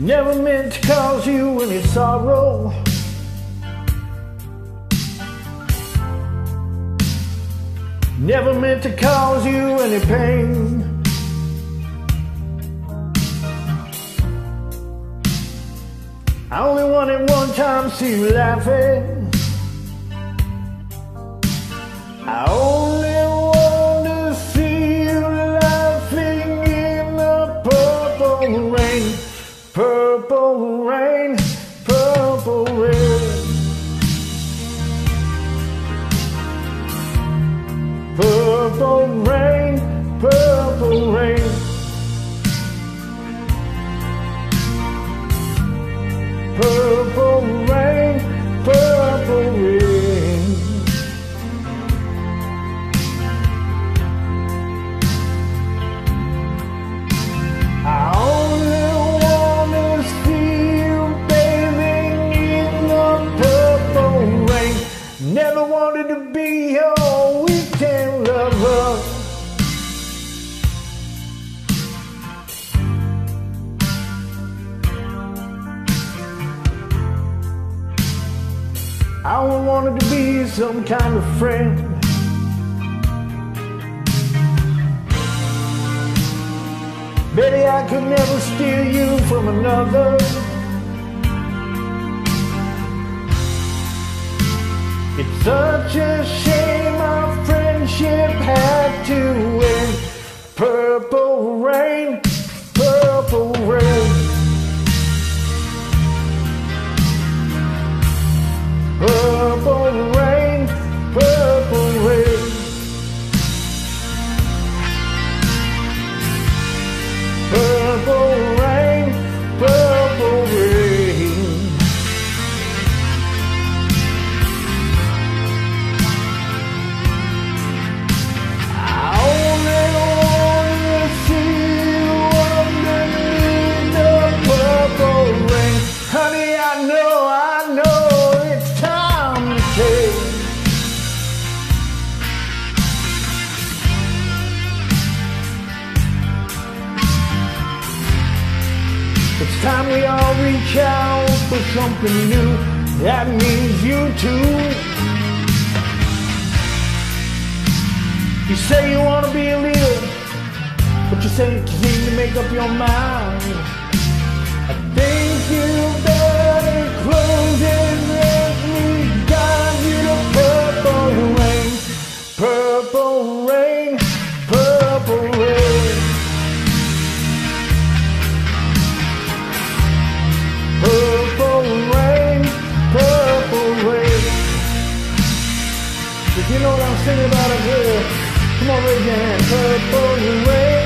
Never meant to cause you any sorrow. Never meant to cause you any pain. I only wanted one time to see you laughing. I Purple rain, purple rain. I wanted to be some kind of friend. Betty, I could never steal you from another. It's such a shame our friendship had to end. Purple rain, purple rain. Time we all reach out for something new. That means you too. You say you wanna be a leader, but you say you seem to make up your mind. know what I'm singing about up here. Come on, raise your hand. Purple and red.